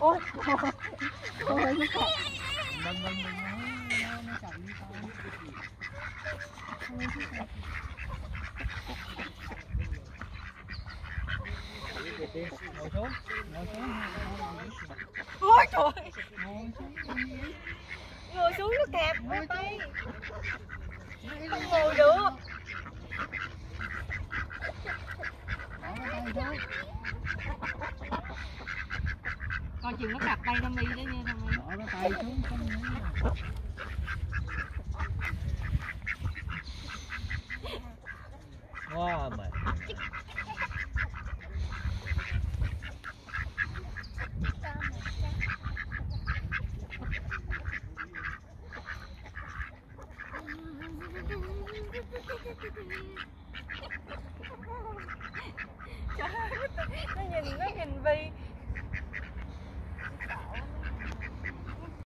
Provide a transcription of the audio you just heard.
ôi ôi nó Vâng vâng vâng nó nó ôi trời Ngồi xuống. nó kẹp với tay không ngồi được Bỏ tay xuống coi chừng nó cặp tay nó mi đó nha thằng mi Bỏ cái tay xuống không nữa. Wow, mệt. Trời ơi,